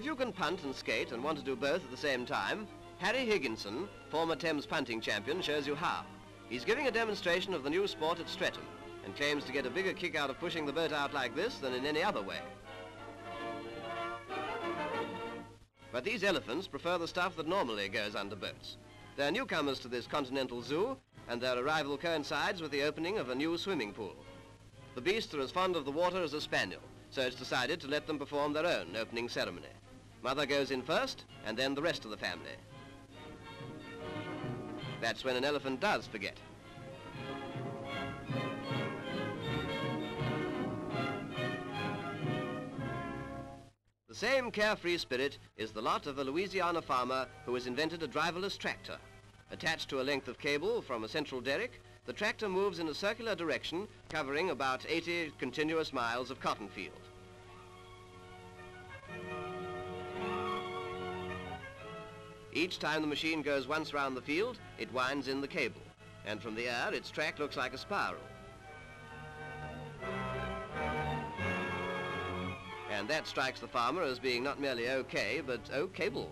If you can punt and skate and want to do both at the same time, Harry Higginson, former Thames punting champion, shows you how. He's giving a demonstration of the new sport at Streatham and claims to get a bigger kick out of pushing the boat out like this than in any other way. But these elephants prefer the stuff that normally goes under boats. They're newcomers to this continental zoo, and their arrival coincides with the opening of a new swimming pool. The beasts are as fond of the water as a spaniel, so it's decided to let them perform their own opening ceremony. Mother goes in first, and then the rest of the family. That's when an elephant does forget. The same carefree spirit is the lot of a Louisiana farmer who has invented a driverless tractor. Attached to a length of cable from a central derrick, the tractor moves in a circular direction covering about 80 continuous miles of cotton field. Each time the machine goes once round the field, it winds in the cable, and from the air its track looks like a spiral. And that strikes the farmer as being not merely okay, but oh cable.